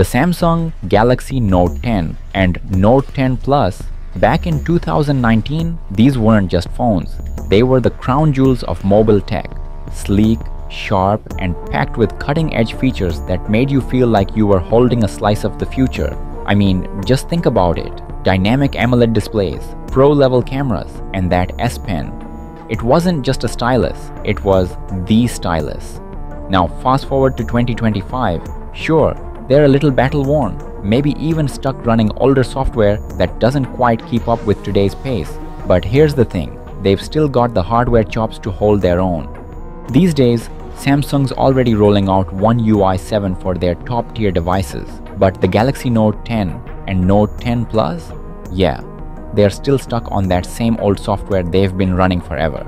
The Samsung Galaxy Note 10 and Note 10 Plus Back in 2019, these weren't just phones. They were the crown jewels of mobile tech. Sleek, sharp, and packed with cutting-edge features that made you feel like you were holding a slice of the future. I mean, just think about it. Dynamic AMOLED displays, pro-level cameras, and that S Pen. It wasn't just a stylus, it was the stylus. Now fast forward to 2025, sure, they're a little battle worn, maybe even stuck running older software that doesn't quite keep up with today's pace. But here's the thing, they've still got the hardware chops to hold their own. These days, Samsung's already rolling out One UI 7 for their top tier devices, but the Galaxy Note 10 and Note 10 Plus? Yeah, they're still stuck on that same old software they've been running forever.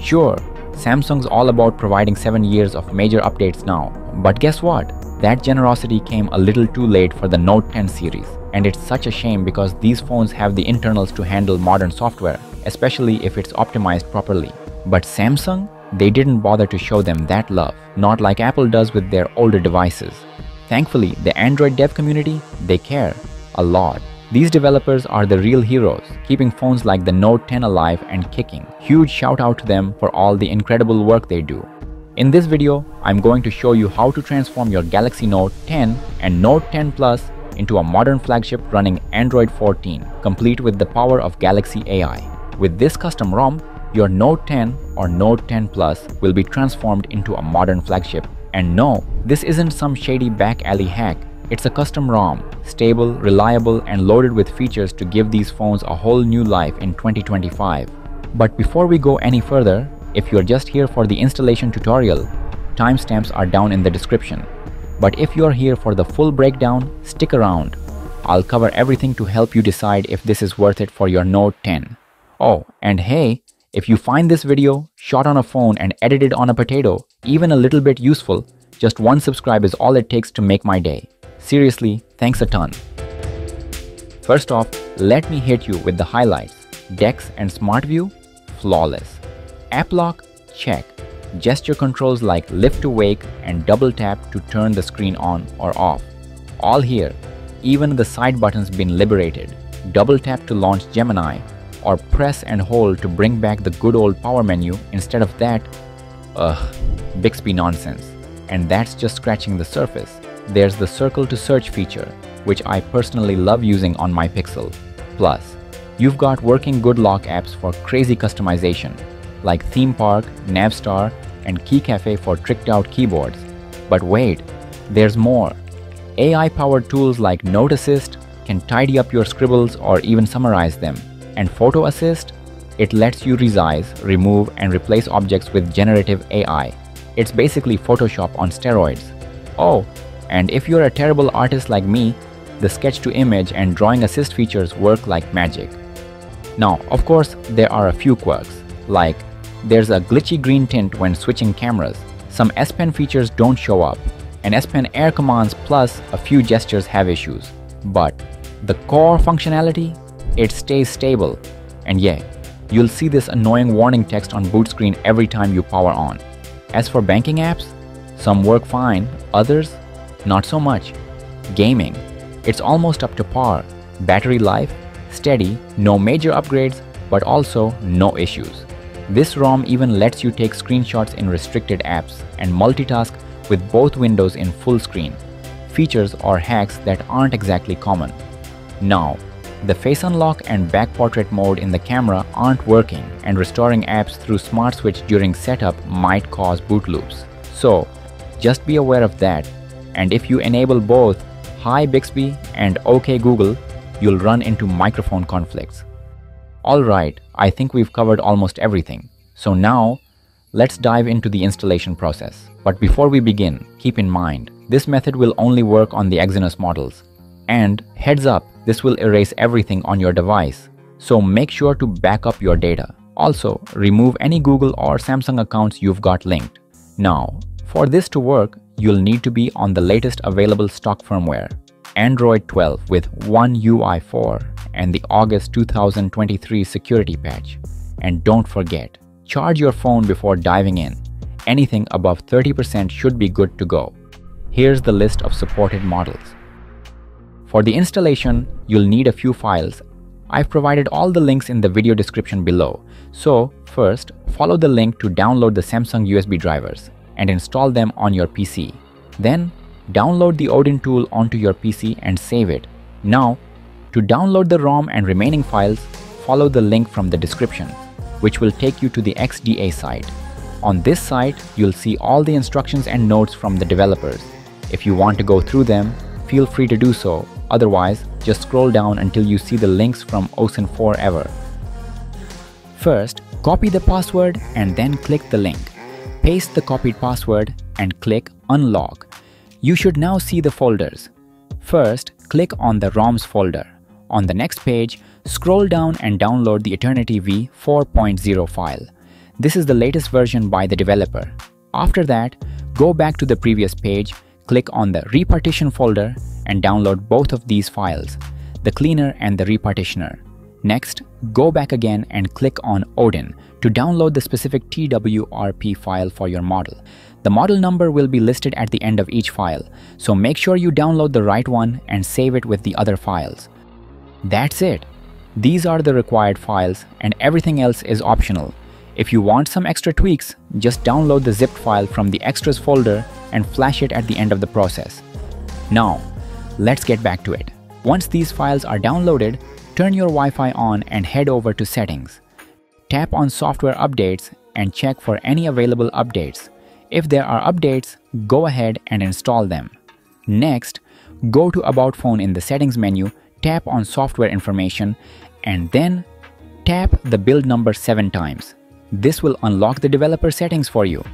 Sure, Samsung's all about providing 7 years of major updates now, but guess what? That generosity came a little too late for the Note 10 series, and it's such a shame because these phones have the internals to handle modern software, especially if it's optimized properly. But Samsung? They didn't bother to show them that love, not like Apple does with their older devices. Thankfully, the Android dev community, they care a lot. These developers are the real heroes, keeping phones like the Note 10 alive and kicking. Huge shout out to them for all the incredible work they do. In this video, I'm going to show you how to transform your Galaxy Note 10 and Note 10 Plus into a modern flagship running Android 14, complete with the power of Galaxy AI. With this custom ROM, your Note 10 or Note 10 Plus will be transformed into a modern flagship. And no, this isn't some shady back alley hack. It's a custom ROM, stable, reliable, and loaded with features to give these phones a whole new life in 2025. But before we go any further, if you're just here for the installation tutorial, timestamps are down in the description. But if you're here for the full breakdown, stick around. I'll cover everything to help you decide if this is worth it for your Note 10. Oh, and hey, if you find this video, shot on a phone and edited on a potato, even a little bit useful, just one subscribe is all it takes to make my day. Seriously, thanks a ton. First off, let me hit you with the highlights. DeX and Smart View, flawless. App lock? Check. Gesture controls like lift to wake and double tap to turn the screen on or off. All here. Even the side buttons been liberated. Double tap to launch Gemini or press and hold to bring back the good old power menu instead of that, ugh, Bixby nonsense. And that's just scratching the surface. There's the circle to search feature, which I personally love using on my Pixel. Plus, you've got working good lock apps for crazy customization like Theme Park, Navstar, and Key Cafe for tricked out keyboards. But wait, there's more. AI powered tools like Note Assist can tidy up your scribbles or even summarize them. And Photo Assist, it lets you resize, remove, and replace objects with generative AI. It's basically Photoshop on steroids. Oh, and if you're a terrible artist like me, the sketch to image and drawing assist features work like magic. Now, of course, there are a few quirks, like there's a glitchy green tint when switching cameras. Some S Pen features don't show up, and S Pen Air commands plus a few gestures have issues. But the core functionality, it stays stable. And yeah, you'll see this annoying warning text on boot screen every time you power on. As for banking apps, some work fine, others, not so much. Gaming, it's almost up to par. Battery life, steady, no major upgrades, but also no issues. This ROM even lets you take screenshots in restricted apps and multitask with both windows in full screen, features or hacks that aren't exactly common. Now, the face unlock and back portrait mode in the camera aren't working and restoring apps through smart switch during setup might cause boot loops. So, just be aware of that and if you enable both Hi Bixby and OK Google, you'll run into microphone conflicts. Alright, I think we've covered almost everything. So now, let's dive into the installation process. But before we begin, keep in mind, this method will only work on the Exynos models. And heads up, this will erase everything on your device. So make sure to back up your data. Also, remove any Google or Samsung accounts you've got linked. Now, for this to work, you'll need to be on the latest available stock firmware. Android 12 with One UI 4 and the August 2023 security patch. And don't forget, charge your phone before diving in. Anything above 30% should be good to go. Here's the list of supported models. For the installation, you'll need a few files. I've provided all the links in the video description below. So first, follow the link to download the Samsung USB drivers and install them on your PC. Then download the Odin tool onto your PC and save it. Now, to download the ROM and remaining files, follow the link from the description, which will take you to the XDA site. On this site, you'll see all the instructions and notes from the developers. If you want to go through them, feel free to do so. Otherwise, just scroll down until you see the links from Ocin4ever. First, copy the password and then click the link. Paste the copied password and click Unlock. You should now see the folders. First, click on the ROMs folder. On the next page, scroll down and download the Eternity V 4.0 file. This is the latest version by the developer. After that, go back to the previous page, click on the Repartition folder and download both of these files, the cleaner and the repartitioner. Next, go back again and click on Odin to download the specific TWRP file for your model. The model number will be listed at the end of each file, so make sure you download the right one and save it with the other files. That's it. These are the required files and everything else is optional. If you want some extra tweaks, just download the zipped file from the extras folder and flash it at the end of the process. Now, let's get back to it. Once these files are downloaded, Turn your Wi-Fi on and head over to Settings. Tap on Software Updates and check for any available updates. If there are updates, go ahead and install them. Next, go to About Phone in the Settings menu, tap on Software Information, and then tap the build number 7 times. This will unlock the developer settings for you.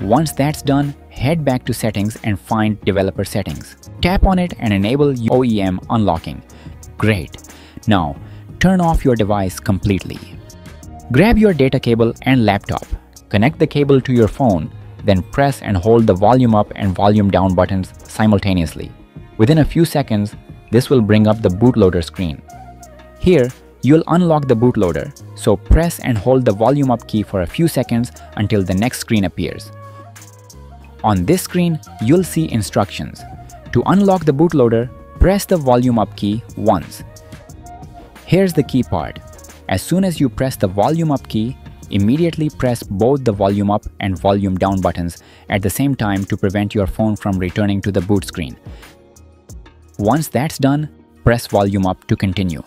Once that's done, head back to Settings and find Developer Settings. Tap on it and enable OEM unlocking. Great. Now, turn off your device completely. Grab your data cable and laptop. Connect the cable to your phone, then press and hold the volume up and volume down buttons simultaneously. Within a few seconds, this will bring up the bootloader screen. Here, you'll unlock the bootloader, so press and hold the volume up key for a few seconds until the next screen appears. On this screen, you'll see instructions. To unlock the bootloader, press the volume up key once Here's the key part. As soon as you press the volume up key, immediately press both the volume up and volume down buttons at the same time to prevent your phone from returning to the boot screen. Once that's done, press volume up to continue.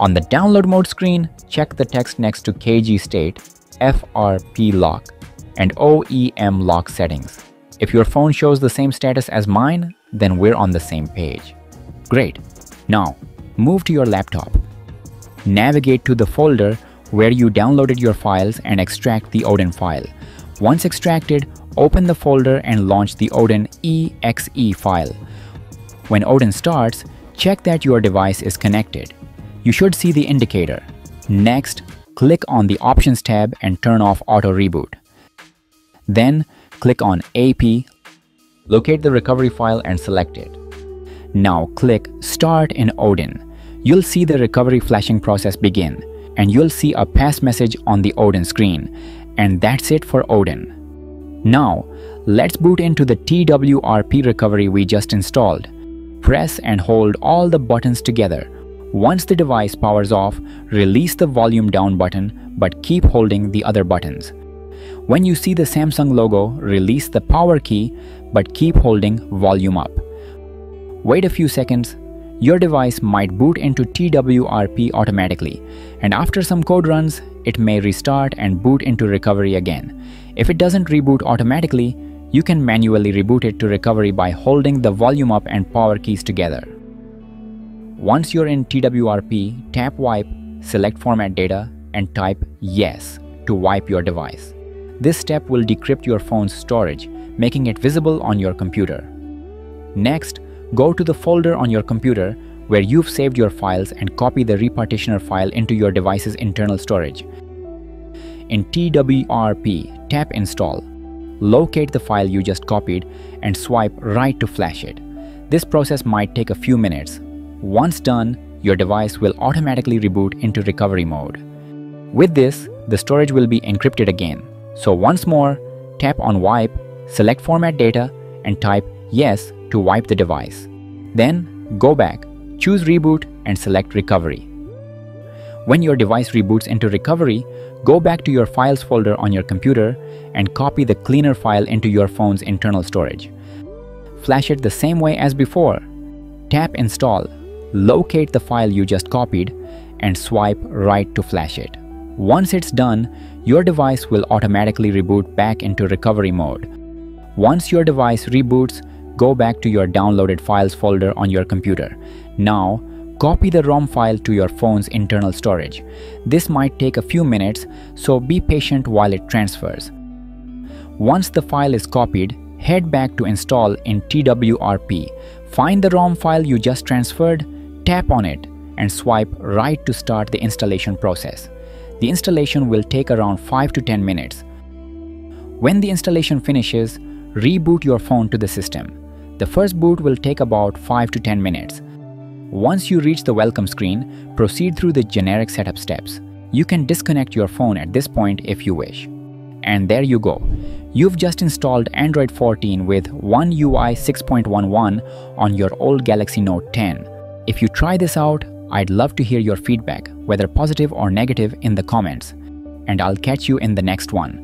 On the download mode screen, check the text next to KG state, FRP lock, and OEM lock settings. If your phone shows the same status as mine, then we're on the same page. Great. Now, move to your laptop navigate to the folder where you downloaded your files and extract the Odin file. Once extracted, open the folder and launch the Odin exe file. When Odin starts, check that your device is connected. You should see the indicator. Next, click on the Options tab and turn off Auto Reboot. Then, click on AP, locate the recovery file and select it. Now click Start in Odin you'll see the recovery flashing process begin, and you'll see a pass message on the Odin screen. And that's it for Odin. Now, let's boot into the TWRP recovery we just installed. Press and hold all the buttons together. Once the device powers off, release the volume down button, but keep holding the other buttons. When you see the Samsung logo, release the power key, but keep holding volume up. Wait a few seconds, your device might boot into TWRP automatically, and after some code runs, it may restart and boot into recovery again. If it doesn't reboot automatically, you can manually reboot it to recovery by holding the volume up and power keys together. Once you're in TWRP, tap Wipe, select Format Data, and type Yes to wipe your device. This step will decrypt your phone's storage, making it visible on your computer. Next, Go to the folder on your computer where you've saved your files and copy the repartitioner file into your device's internal storage. In TWRP, tap Install. Locate the file you just copied and swipe right to flash it. This process might take a few minutes. Once done, your device will automatically reboot into recovery mode. With this, the storage will be encrypted again. So once more, tap on Wipe, select Format Data, and type Yes to wipe the device. Then go back, Choose Reboot and select Recovery. When your device reboots into recovery, go back to your files folder on your computer and copy the cleaner file into your phone's internal storage. Flash it the same way as before. Tap Install, locate the file you just copied, and swipe right to flash it. Once it's done, your device will automatically reboot back into recovery mode. Once your device reboots, go back to your downloaded files folder on your computer. Now, Copy the ROM file to your phone's internal storage. This might take a few minutes, so be patient while it transfers. Once the file is copied, head back to install in TWRP. Find the ROM file you just transferred, tap on it, and swipe right to start the installation process. The installation will take around 5 to 10 minutes. When the installation finishes, reboot your phone to the system. The first boot will take about 5 to 10 minutes. Once you reach the welcome screen, proceed through the generic setup steps. You can disconnect your phone at this point if you wish. And there you go. You've just installed Android 14 with One UI 6.11 on your old Galaxy Note 10. If you try this out, I'd love to hear your feedback, whether positive or negative, in the comments. And I'll catch you in the next one.